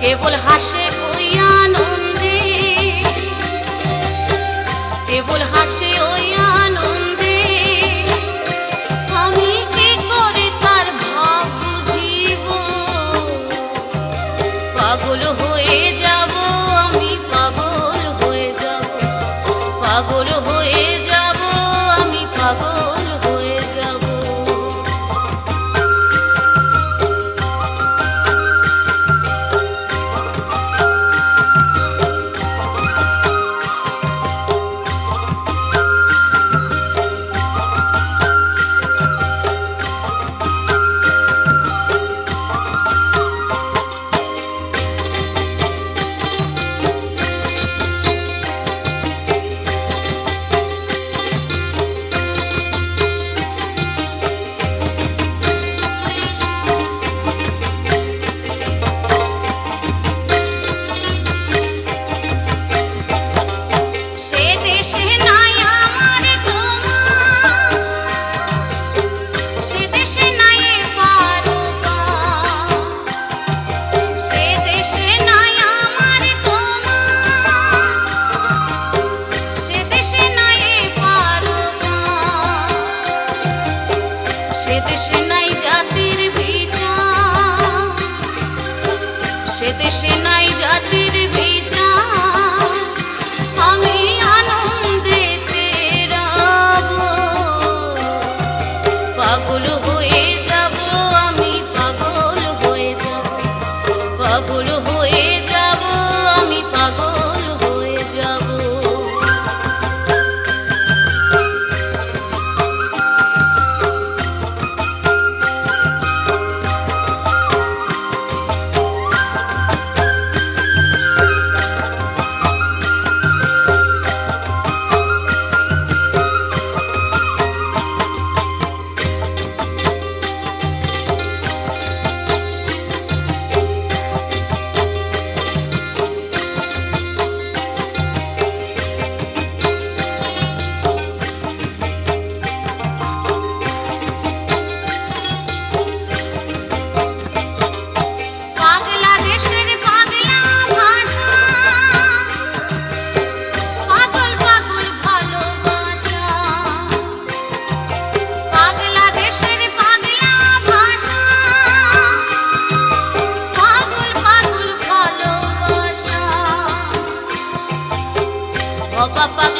কেবল হাসে ওই আনন্দে। কেবল হাসে ওই আনন্দে। আমি কি করে তার ভাব বুঝিব? পাগল হয়ে দেশে নাই জাতির বিচার। সে দেশে নাই papá.